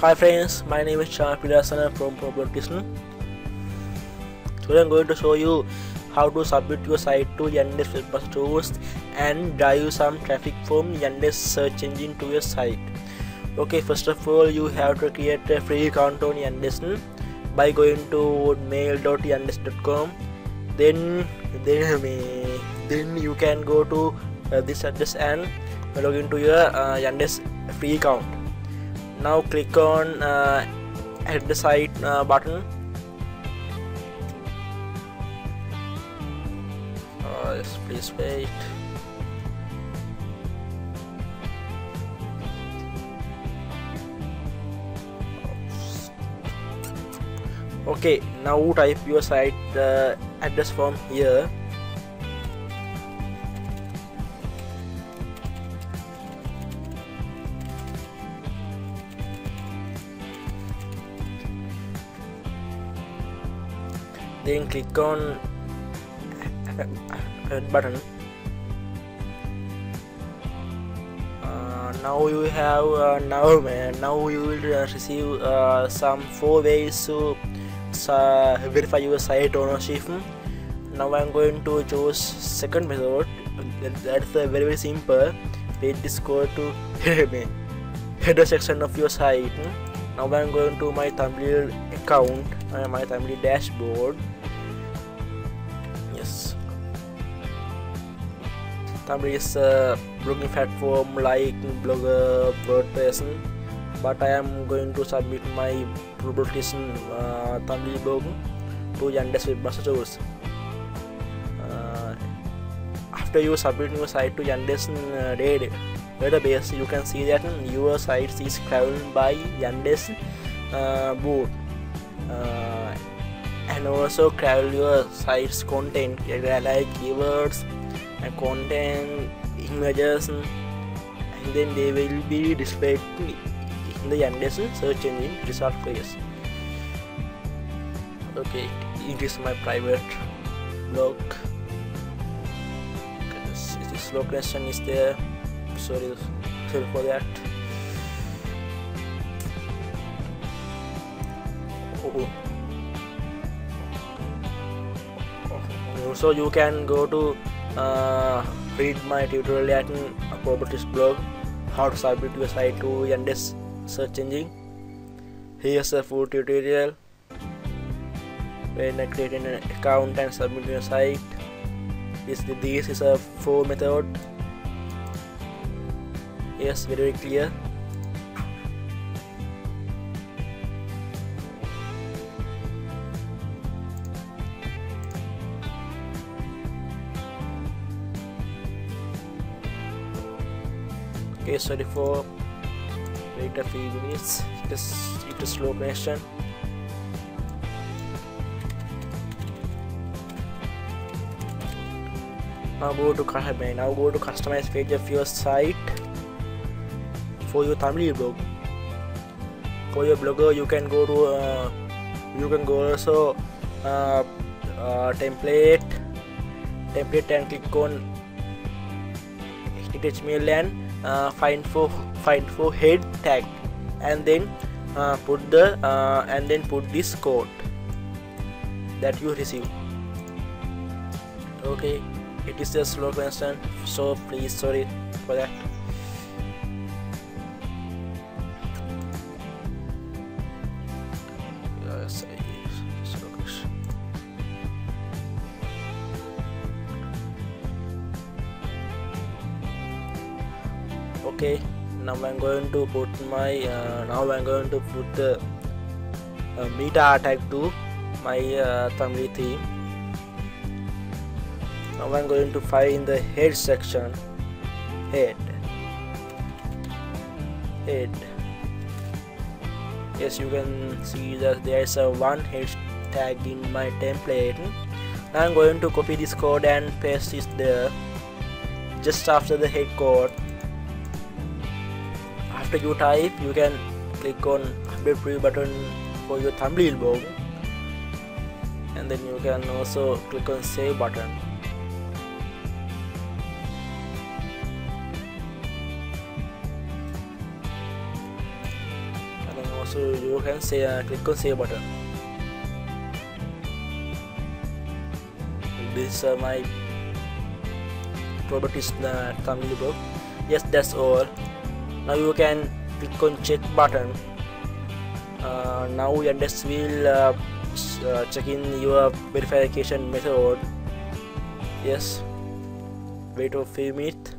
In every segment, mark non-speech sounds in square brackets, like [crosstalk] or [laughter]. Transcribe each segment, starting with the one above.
Hi friends, my name is Char Pilasana from ProBlogTricks. Today I'm going to show you how to submit your site to Yandex Web Tools and drive some traffic from Yandex search engine to your site. Okay, first of all, you have to create a free account on Yandex by going to mail.yandex.com. Then, then, then you can go to uh, this address and log into your uh, Yandex free account now click on uh, add the site uh, button. Yes, please wait. Okay now type your site uh, address from here then click on add button. Uh, now you have uh, now now you will uh, receive uh, some four ways to uh, verify your site ownership. Now I'm going to choose second method. That's very very simple. Paste this to [laughs] header section of your site. Now I'm going to my Tumblr account uh, my Tumblr dashboard Tumblr is a blogging platform like blogger wordpress but i am going to submit my publication uh, blog to yandex webmaster tools uh, after you submit your site to yandex uh, database you can see that your site is crawled by yandex uh, boot uh, and also crawl your site's content like keywords and content images and then they will be displayed in the Yandex search engine result page okay it is my private blog. This location is there. Sorry sorry for that. Oh. also you can go to uh, read my tutorial at ProBlogTricks blog how to submit your site to Yandex search engine. Here's a full tutorial. When I create an account and submit your site this, this is a full method. Yes very, very clear okay sorry for wait a few minutes. Just it is slow connection now go to now go to customize page of your site. For your Tumblr blog. For your blogger you can go to uh, you can go also uh, uh, template. Template and click on html and uh, find for find for head tag and then uh, put the uh, and then put this code that you receive. Okay it is a slow question so please sorry for that okay now I'm going to put my uh, now I'm going to put the uh, meta tag to my uh, theme. Now I'm going to find the head section. Head. Head. Yes you can see that there is a one head tag in my template. Now I'm going to copy this code and paste it there just after the head code after you type you can click on update preview button for your Tumblr blog and then you can also click on save button. And also you can say uh, click on save button. This is uh, my ProBlogTricks uh, Tumblr blog yes that's all now you can click on check button. Uh, now Yandex will uh, uh, check in your verification method. Yes. Wait a few minutes.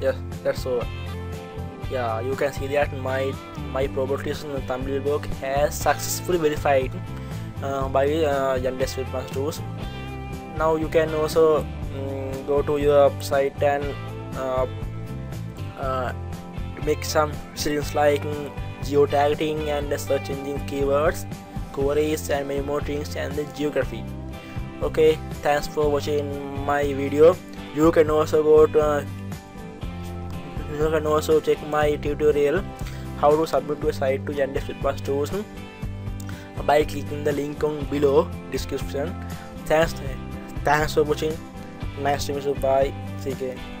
Yeah. That's all. Yeah you can see that my my ProBlogTricks in the Tumblr blog has successfully verified by uh, Yandex Webmaster Tools now you can also um, go to your site and uh, uh, make some decisions like um, geotagging and search engine keywords queries and many more things and the geography. Okay thanks for watching my video. You can also go to uh, you can also check my tutorial how to submit your site to Yandex Webmaster Tools by clicking the link on below description thanks thanks for watching nice to meet you bye ck